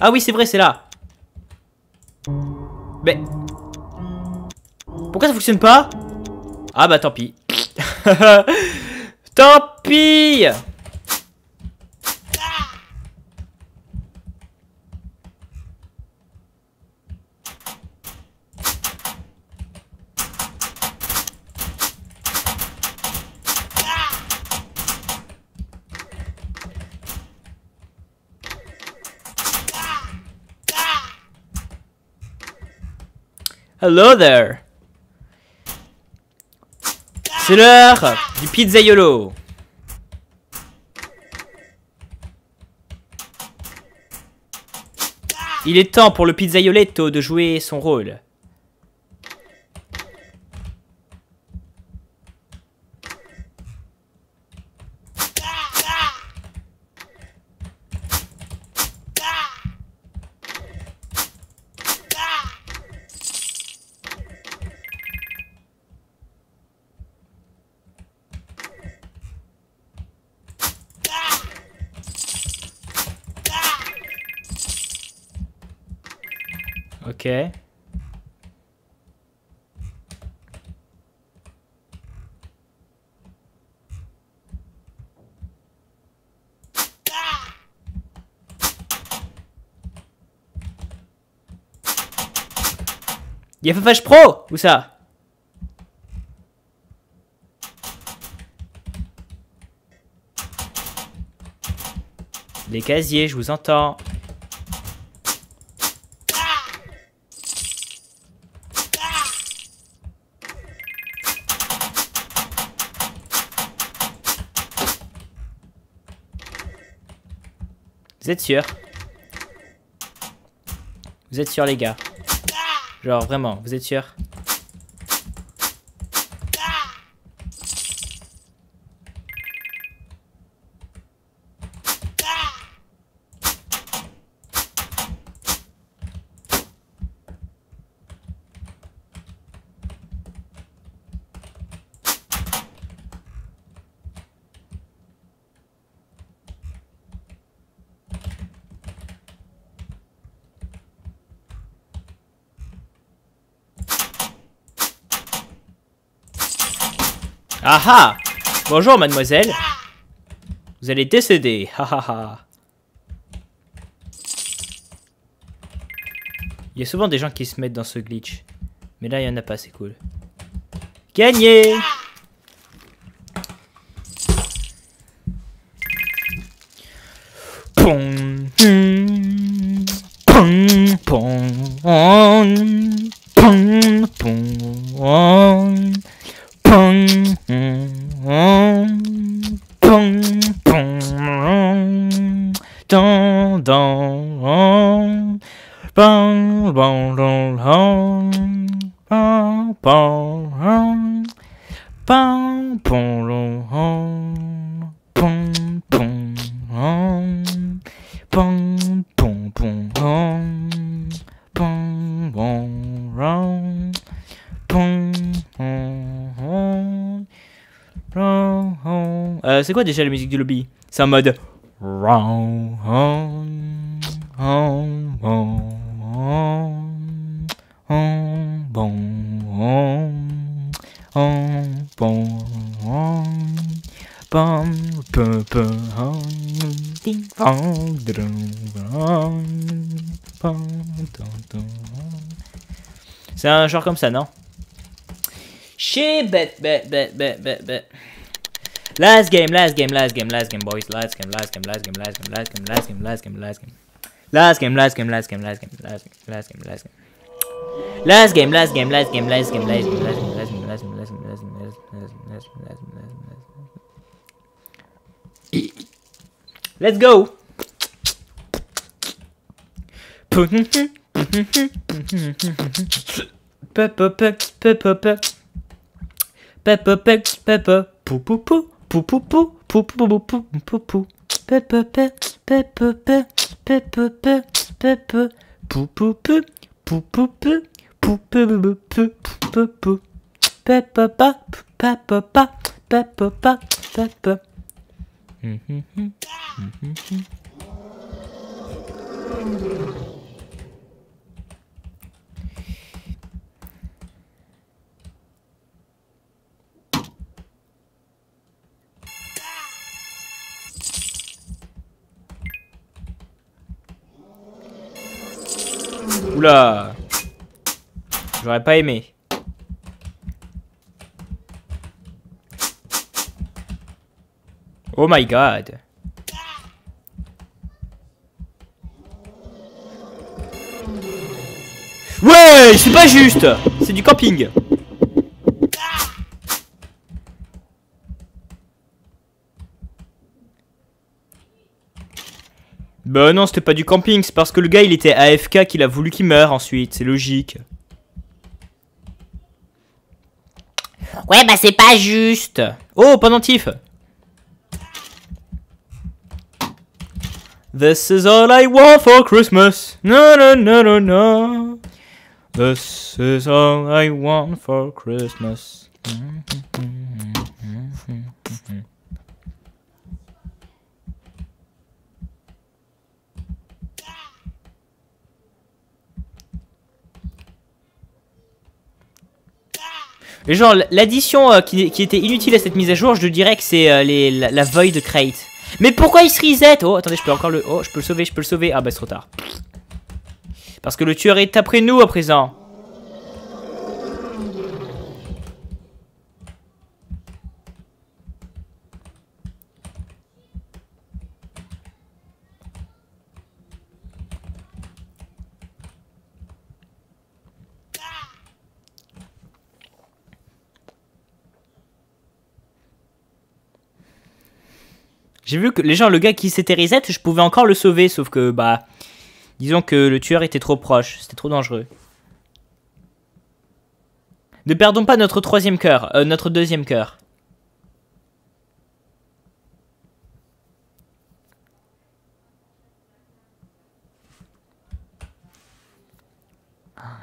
Ah oui, c'est vrai, c'est là. Mais... Pourquoi ça fonctionne pas? Ah bah tant pis. tant pis Hello there C'est l'heure du pizzaiolo Il est temps pour le pizzaioletto de jouer son rôle. Y'a FFH Pro Où ça Les casiers, je vous entends. Vous êtes sûr? Vous êtes sûr les gars? Genre vraiment, vous êtes sûr? Bonjour, mademoiselle. Vous allez décéder. Ha ha. Il y a souvent des gens qui se mettent dans ce glitch. Mais là, il n'y en a pas, c'est cool. Gagné Euh, c'est quoi déjà la musique du lobby? C'est en mode. C'est un genre comme ça, non? Chez bête, bête, bête, bête, bête, bête. Last game, last game, last game, last game, boys. Last game, last game, last game, last game, last game, last game, last game, last game. Last game, last game, last game, last game, last game, last game, last game. Last game, last game, last game, last game, last game, last game, last game, last game, last game, last game, last game, last game, last game, last game. Let's go. Peppa, peppa, peppa, peppa. Peppa, peppa, peppa. Pou, pou, pou. Pou, pou, pou. Pou, pou, pou, pou, peppa, peppa, peppa, peppa, peppa. Pou, pou, pou. Pou, pou, pou. Pou, pou, pou, pou, pou. Peppa, pa. Hum, hum, Oula. J'aurais pas aimé. Oh my god. Ouais C'est pas juste. C'est du camping Bah non, c'était pas du camping, c'est parce que le gars il était AFK qu'il a voulu qu'il meure ensuite, c'est logique. Ouais, bah c'est pas juste. Oh, pendentif. This is all I want for Christmas. No, no, no, no, no. This is all I want for Christmas. Et genre, l'addition euh, qui, qui, était inutile à cette mise à jour, je dirais que c'est euh, la Void Crate. Mais pourquoi il se reset? Oh, attendez, je peux encore le... Oh, je peux le sauver, je peux le sauver. Ah bah c'est trop tard. Parce que le tueur est après nous à présent. J'ai vu que les gens, le gars qui s'était reset, je pouvais encore le sauver, sauf que, bah, disons que le tueur était trop proche, c'était trop dangereux. Ne perdons pas notre troisième cœur, euh, notre deuxième cœur.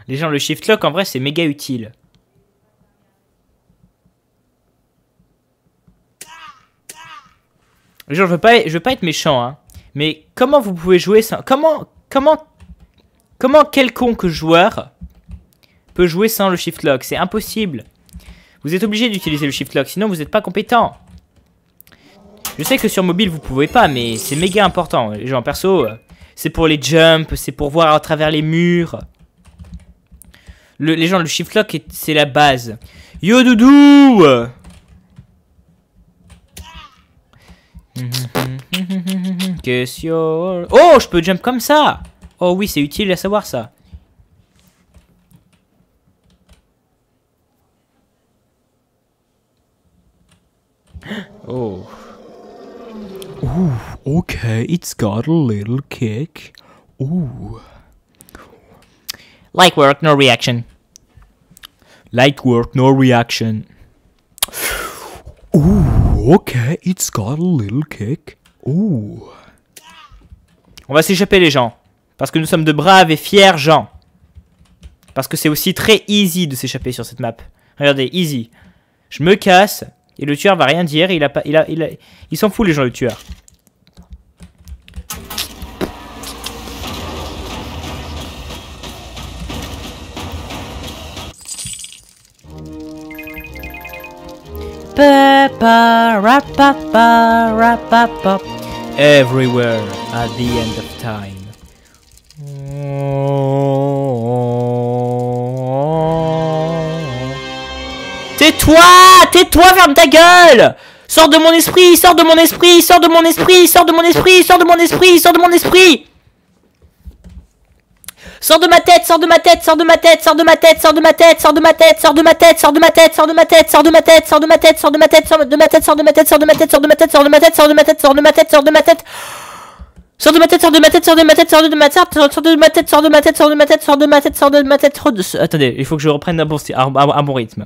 Les gens, le shift lock, en vrai, c'est méga utile. Je veux pas, veux pas être méchant, hein. Mais comment vous pouvez jouer sans... Comment... Comment... Comment quelconque joueur peut jouer sans le shift lock? C'est impossible. Vous êtes obligé d'utiliser le shift lock, sinon vous n'êtes pas compétent. Je sais que sur mobile vous pouvez pas, mais c'est méga important. Genre perso, c'est pour les jumps, c'est pour voir à travers les murs. Le, les gens, le shift lock, c'est la base. Yo doudou Question... Oh, je peux jump comme ça Oh oui, c'est utile à savoir ça. Oh. Ooh, okay, it's got a little kick. Ooh. Light work, no reaction. Light work, no reaction. Ooh, okay, it's got a little kick. Ooh. On va s'échapper les gens. Parce que nous sommes de braves et fiers gens. Parce que c'est aussi très easy de s'échapper sur cette map. Regardez, easy. Je me casse. Et le tueur va rien dire. Il a pas, il a, il a, il s'en fout les gens le tueur. Everywhere at the end of time. Tais-toi Tais-toi, ferme ta gueule. Sors de mon esprit, sors de mon esprit, sors de mon esprit, sors de mon esprit, sors de mon esprit, sors de mon esprit Sors de ma tête, sors de ma tête, sors de ma tête, sors de ma tête, sors de ma tête, sors de ma tête, sors de ma tête, sors de ma tête, sors de ma tête, sors de ma tête, sors de ma tête, sors de ma tête, sors de ma tête, sors de ma tête, sors de ma tête, sors de ma tête, sors de ma tête, sors de ma tête, sors de ma tête, sors de ma tête. Sors de ma tête, sors de ma tête, sors de ma tête, sors de ma tête, sors de ma tête, sors de ma tête, sors de ma tête, sors de ma tête, sors de ma tête, sors de Attendez, il faut que je reprenne un bon, un bon rythme.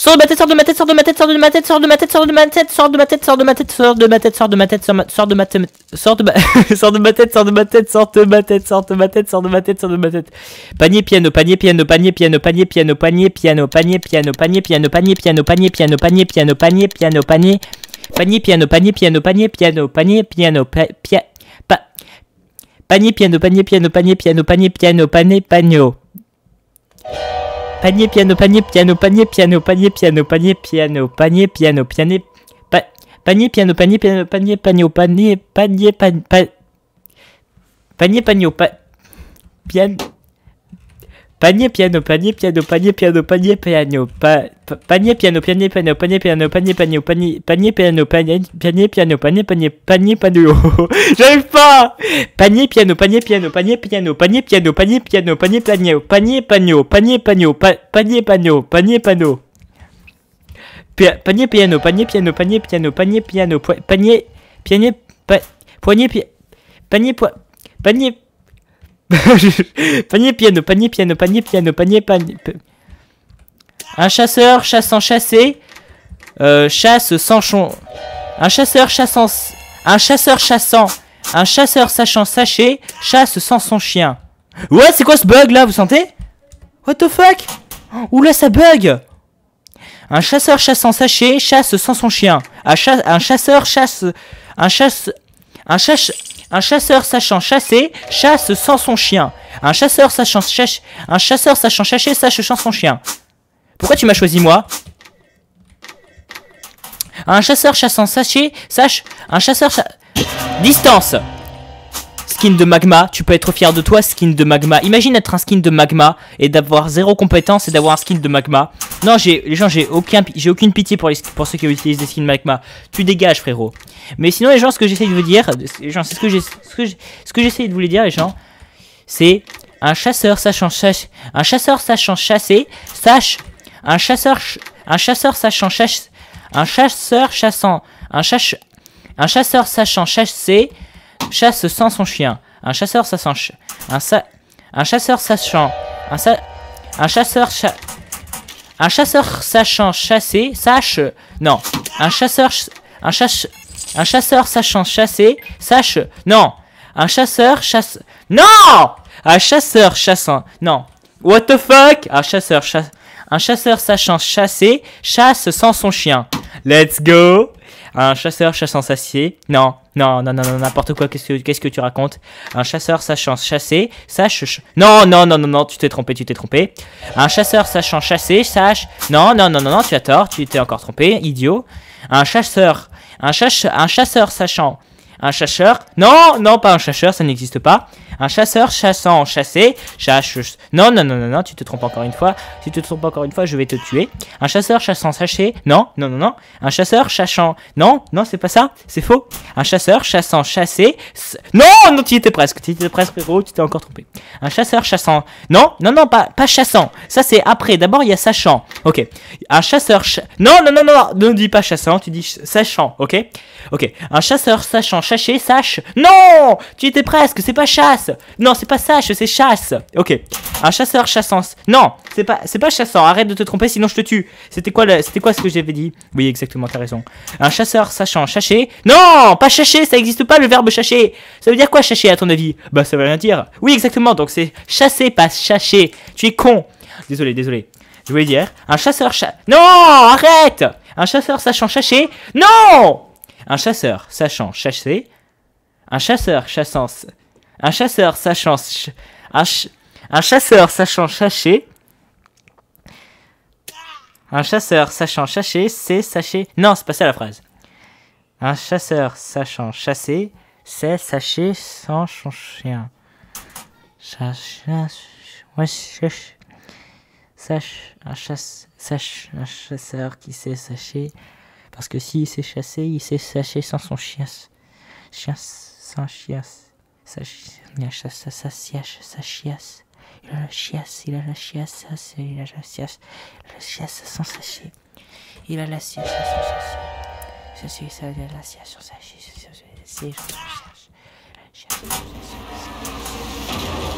Sors de ma tête, sors de ma tête, sors de ma tête, sors de ma tête, sors de ma tête, sors de ma tête, sors de ma tête, sors de ma tête, sors de ma tête, sors de ma tête, sors de ma tête, sors de ma sors de ma tête, sors de ma tête, sors de ma tête, sors de ma tête, sors de ma tête, sors de ma tête. Panier piano, panier piano, panier piano, panier piano, panier piano, panier piano, panier piano, panier piano, panier piano, panier piano, panier piano, panier panier piano, panier piano, panier piano, panier piano, pia panier piano, panier piano, panier piano, panier piano, panier piano. Panier, piano, panier, piano, panier, piano, panier, piano, panier, piano, panier, piano, piano, panier, piano, panier, piano, panier, panier, panier, panier, panier, panier, panier, piano, Panier, piano, panier, piano, panier, piano, panier, piano, panier, piano, panier, piano, panier, piano, panier, piano, panier, panier, piano, panier, panier, piano, panier, panier, panier, panier, J'arrive pas! Panier, piano, panier, piano, panier, piano, panier, piano, panier, piano, panier, panier, panier, panneau, panier, panneau, panier, panneau, panier, panneau. Panier, piano, panier, piano, panier, piano, panier, piano, panier, panier, poignet, panier, panier, panier piano, panier piano, panier piano, panier panier. Un chasseur chassant chassé. Euh, chasse sans chon. Un chasseur chassant. Un chasseur chassant. Un chasseur sachant sacher. Chasse sans son chien. Ouais, c'est quoi ce bug là, vous sentez? What the fuck? Oula, ça bug Un chasseur chassant saché, chasse sans son chien. Un chasseur chasse... Un chasse... Un chasse... Un chasseur sachant chasser, chasse sans son chien. Un chasseur sachant chasser, un chasseur sachant chasser, sache sans son chien. Pourquoi tu m'as choisi moi? Un chasseur chassant saché, sache, un chasseur Distance Skin de magma, tu peux être fier de toi, skin de magma. Imagine être un skin de magma et d'avoir zéro compétence et d'avoir un skin de magma. Non, j'ai les gens, j'ai aucun, j'ai aucune pitié pour, les, pour ceux qui utilisent des skins magma. Tu dégages, frérot. Mais sinon, les gens, ce que j'essaie de vous dire, les gens, c'est ce que j'ai, ce que j'essaie de vous dire, les gens, c'est un chasseur sachant chasser, un chasseur sachant chasser, sache, un chasseur, un chasseur sachant chasser, un chasseur chassant, un chasse, un chasseur sachant chasser, chasse sans son chien. Un chasseur sachant, un, un chasseur sachant, un, un chasseur un chasseur sachant chasser, sache, non, un chasseur, un chasse, un chasseur sachant chasser, sache, non, un chasseur chasse, non, un chasseur chassant, non, what the fuck, un chasseur chasse, un chasseur sachant chasser, chasse sans son chien. Let's go. Un chasseur chassant sacier. Non, non, non, non, non, n'importe quoi. Qu'est-ce que, qu'est-ce que tu racontes Un chasseur sachant chasser, sache. non, non, non, non, non, tu t'es trompé, tu t'es trompé. Un chasseur sachant chasser, sache. Non, non, non, non, non, tu as tort, tu t'es encore trompé, idiot. Un chasseur, Un, un chasseur sachant. Un chasseur. Non, non, pas un chasseur, ça n'existe pas. Un chasseur chassant, chasser, chasse. Non, non, non, non, non, tu te trompes encore une fois. Si tu te trompes encore une fois, je vais te tuer. Un chasseur chassant, chasser. Non, non, non, non. Un chasseur chassant. Non, non, c'est pas ça. C'est faux. Un chasseur chassant, chasser. Non, non, tu étais presque. Tu étais presque, frérot, tu t'es encore trompé. Un chasseur chassant. Non, non, non, pas, chassant. Ça, c'est après. D'abord, il y a sachant. Ok. Un chasseur. Non, non, non, non, ne dis pas chassant, tu dis sachant. Ok. Ok. Un chasseur sachant, chasser, sache. Non, tu étais presque. C'est pas chasse. Non, c'est pas sache, c'est chasse. Ok. Un chasseur chassant. Non, c'est pas, c'est pas chassant. Arrête de te tromper, sinon je te tue. C'était quoi, c'était quoi ce que j'avais dit? Oui, exactement, t'as raison. Un chasseur sachant chasser. Non, pas chasser, ça existe pas le verbe chasser. Ça veut dire quoi chasser à ton avis? Bah, ça veut rien dire. Oui, exactement. Donc c'est chasser, pas chasser. Tu es con. Désolé, désolé. Je voulais dire un chasseur chasse. Non, arrête. Un chasseur sachant chasser. Non. Un chasseur sachant chasser. Un chasseur chassant un chasseur sachant... un, un chasseur sachant chasser... Un chasseur sachant chasser, c'est sacher... Non, c'est pas ça la phrase. Un chasseur sachant chasser, c'est sacher sans son chien. Sache, sache, un, chasse, sache, un chasseur qui sait sacher. Parce que s'il sait chasser, il sait sacher sans son chien. Chien sans chien sa, sa, sa, sa, chiasse, sa chiasse. Il a la chiasse, il a la chiasse, il a la chiasse, la chiasse sans. Il a la chiasse sans sachet. Ça, il a la chiasse sans sachet. C'est la chiasse. La chiasse sans sachet.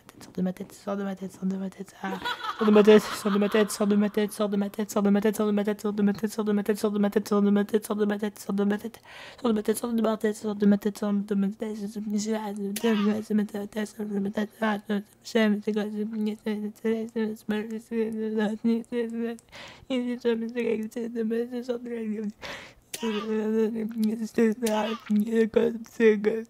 Stop met dit, stop met dit, stop met dit. Stop met dit, stop met dit, stop met dit, stop met dit, stop met dit, stop met dit, stop met dit, stop met dit, stop met dit, stop met dit, stop met dit, stop met dit, stop met dit, stop met dit, stop met dit, stop met dit, stop met dit, stop met dit, stop met dit, stop met dit, de met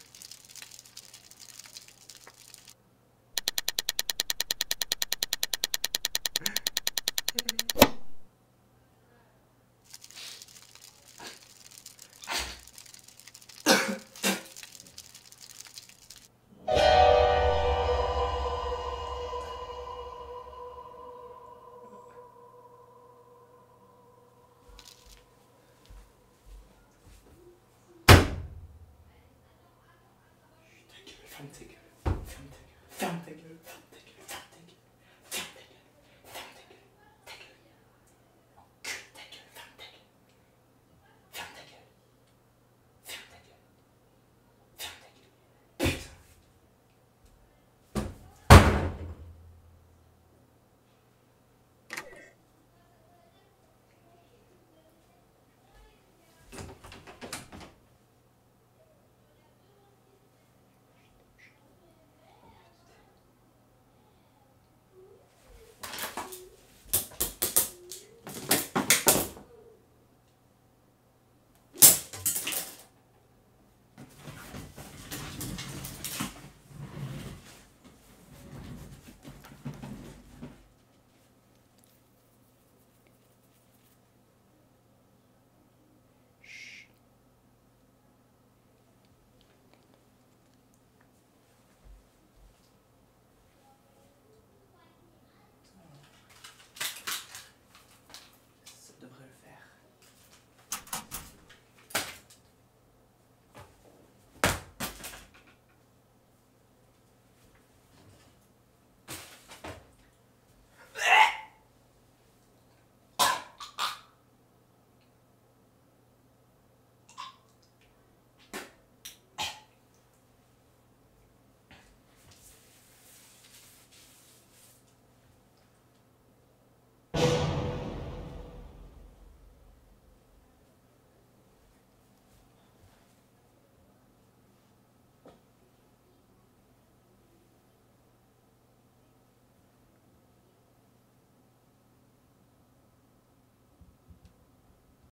50 gubbar, 50 gubbar, 50 gubbar.